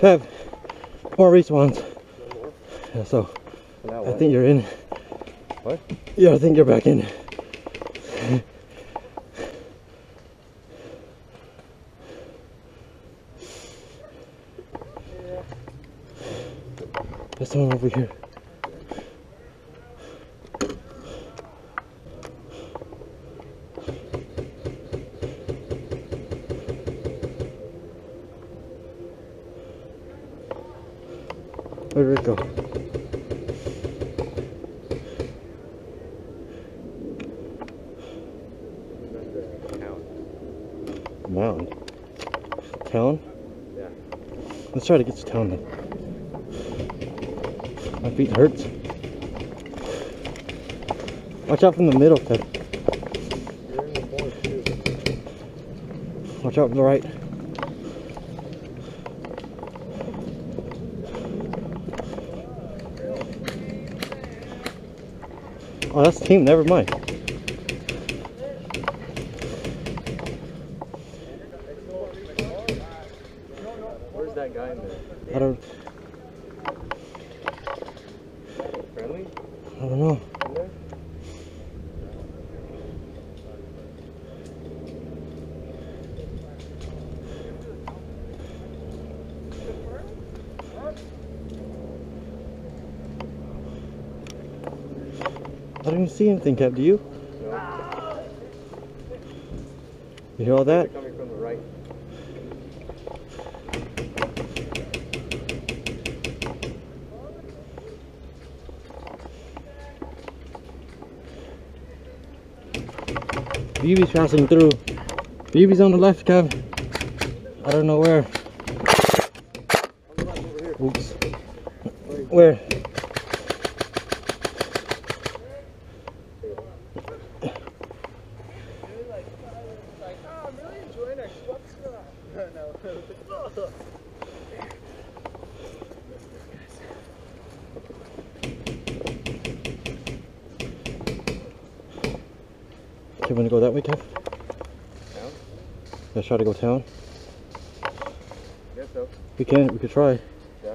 Kev, more respawns. Yeah, so I think you're in. What? Yeah, I think you're back in. There's someone over here. Where did it go? Mountain. Town? Yeah. Let's try to get to town then. My feet hurts. Watch out from the middle, Ted. You're in the too. Watch out to the right. Oh, that's the team. Never mind. Where's that guy in there? I don't. Friendly? I don't know. I don't even see anything, Kev. Do you? No. You hear all that? coming from the right. BB's passing through. BB's on the left, Kev. I don't know where. Oops. Where? Okay, wanna go that way, Kev? Town? Let's try to go town. Guess so. We can, we could try. Yeah.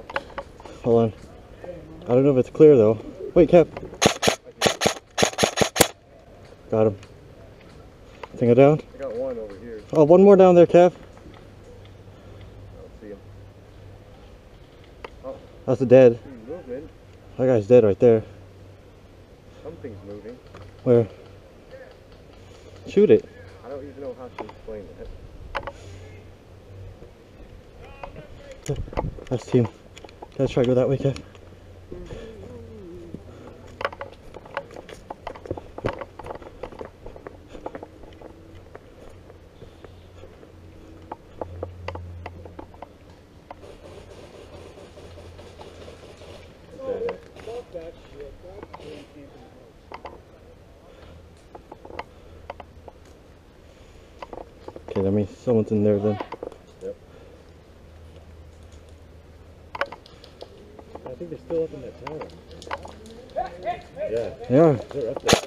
Hold on. I don't know if it's clear though. Wait, Kev. Got him. Think it down? I got one over here. Oh, one more down there, Kev. I don't see him. Oh. That's a dead. That guy's dead right there. Something's moving. Where? Shoot it. I don't even know how to explain that. That's team. Let's try to go that way, Kev. That means someone's in there then. I think they're still up in that tower. Yeah, Yeah. they're up there.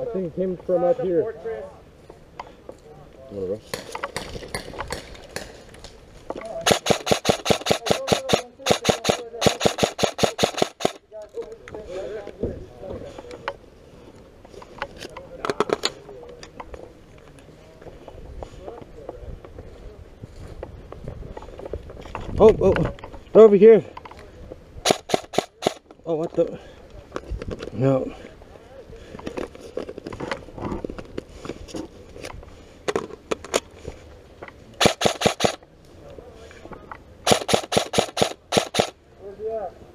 I think it came from up here. Oh, oh, oh, they're over here. Oh, what the? No.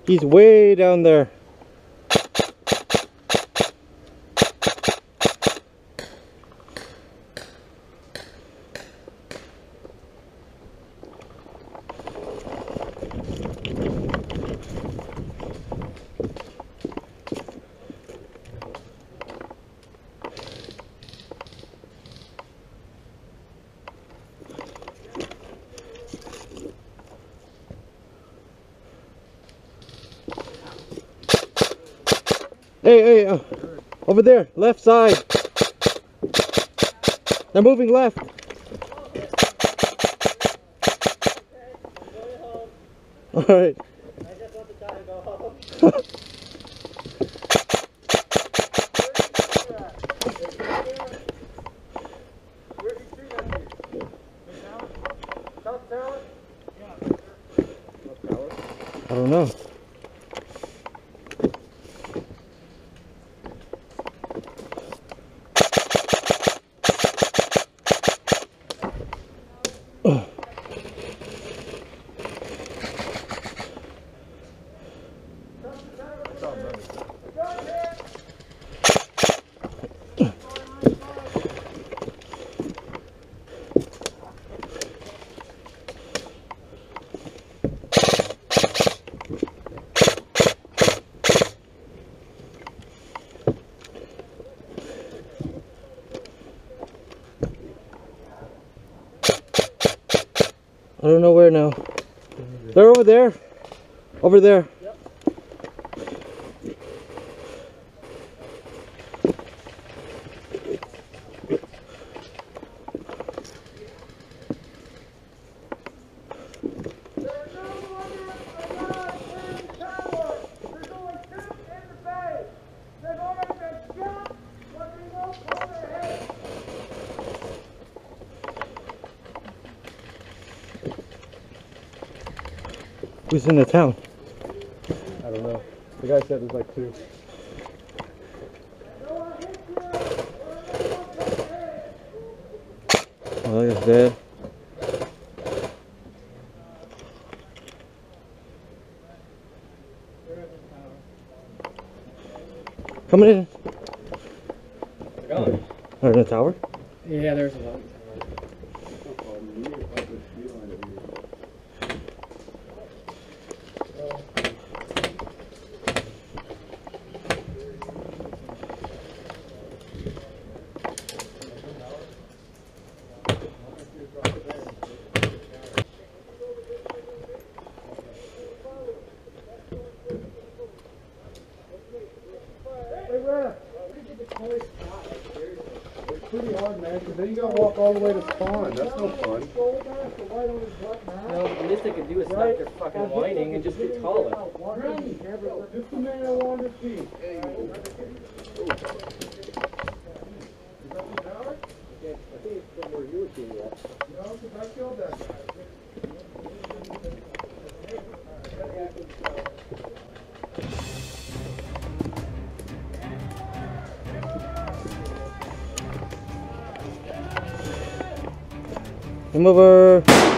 He's way down there. Hey, hey, uh, Over there, left side. They're moving left. All right. I don't know. I don't know where now. They're over there. Over there. Who's in the town? I don't know. The guy said there's like two. Oh, look at that. Coming in. They're Gone. Or in the tower? Yeah, there's a lot. Pretty because then you gotta walk all the way to spawn. That's no fun. No, the least they could do is stop their fucking whining and just get taller. Just the man I wanted to see. Come over.